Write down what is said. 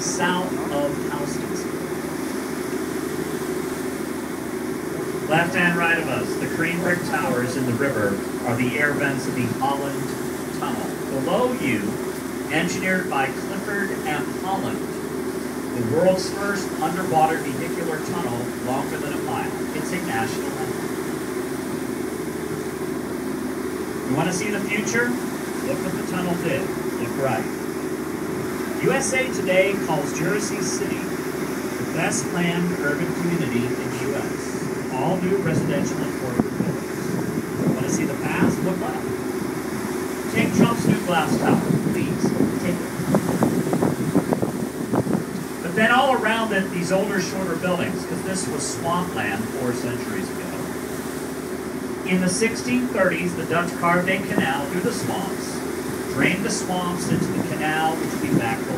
south of Houston's. Left and right of us, the cream brick towers in the river are the air vents of the Holland Tunnel. Below you, engineered by Clifford M. Holland, the world's first underwater vehicular tunnel longer than a mile. It's a national landmark. You want to see the future? Look what the tunnel did. Look right. USA Today calls Jersey City the best planned urban community in the U.S. All new residential and affordable buildings. Want to see the past? Look left. Take Trump's new glass tower, please. Take it. But then all around it, these older, shorter buildings, because this was swampland four centuries ago. In the 1630s, the Dutch carved a canal through the swamps, drain the swamps into the canal, which we be